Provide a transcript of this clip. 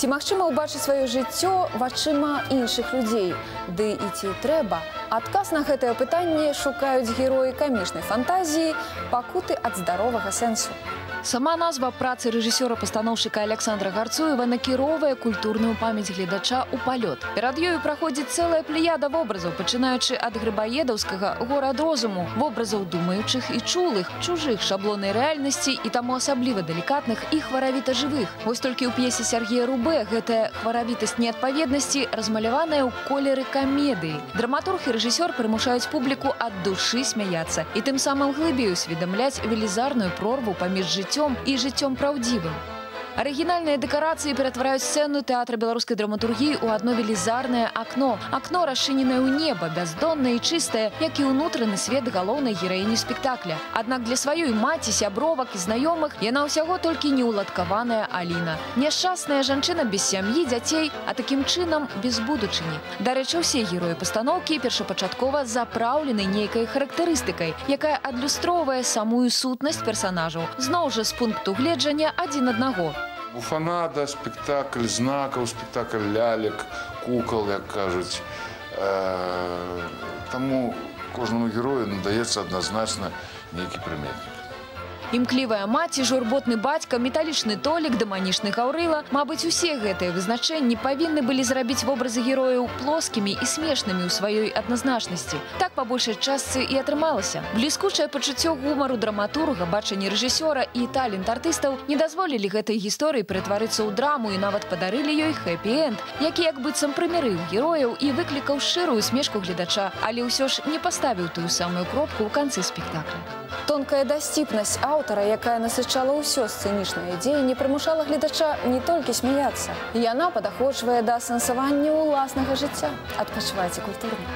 Ці магчыма ўбачыць сваё жыццё вачыма іншых людзей? Ды і ці трэба? Адказ на гэтае пытанне шукаюць героі камічнай фантазіі, пакуты ад здаровага сэнсу. Сама назва працы рэжысёра-пастаноўшчыка Александра Гарцуева накіроўвае культурную памяць гледача ў палёт. Перад ёю праходзіць цэлая плеяда вобразаў, пачынаючы ад грыбаедаўскага горад розуму, вобразаў думаючых і чулых, чужых шаблоннай рэальнасці і таму асабліва далікатных і хваравіта жывых. Вось толькі ў п'есе Сергея Рубе гэтая хваравітасць неадпаведнасці размаляваная ў колеры камедыі. Драматург і рэжысёр прымушаюць публіку ад душы смяяцца і тым самым глыбей усведамляць велізарную прорву паміж жыццём і жыццём праўдзівым. Арыгінальныя дэкарацыі ператвараюць сцэну тэатра беларускай драматургіі ў адно велізарнае акно. Акно расчыненае ў неба, бяздоннае і чыстае, як і ўнутраны свет галоўнай гераіні спектакля. Аднак для сваёй маці, сябровак і знаёмых яна ўсяго толькі неўладкаваная Аліна. Няшчасная жанчына без сям'і, дзяцей, а такім чынам без будучыні. Дарэчы, усе героі пастаноўкі першапачаткова запраўлены нейкай характарыстыкай, якая адлюстроўвае самую сутнасць персанажаў. Зноў жа з пункту гледжання адзін аднаго. Буфанада, спектакль знакаў, спектакль лялек, кукол, як кажуць. Э, Таму кожнаму герою надаецца адназначна нейкі прыметнік. Імклівая маці, журботны бацька, металічны толік, дэманічны гаўрыла. Мабыць, усе гэтыя вызначэнні павінны былі зрабіць вобразы герояў плоскімі і смешнымі ў сваёй адназначнасці. Так па большай частцы і атрымалася. Бліскучае пачуццё гумару драматурга, бачанне рэжысёра і талент артыстаў не дазволілі гэтай гісторыі ператварыцца ў драму і нават падарылі ёй хэпі-энд, які як быццам прымірыў герояў і выклікаў шчырую смешку гледача, але ўсё ж не паставіў тую самую кропку ў канцы спектакля. Тонкая дасціпнасць аўтара, якая насычала ўсё сцэнічнае дзеянне, прымушала гледача не толькі смяяцца. Яна падаходжвае да асэнсавання ўласнага жыцця. Адпачывайце культурна.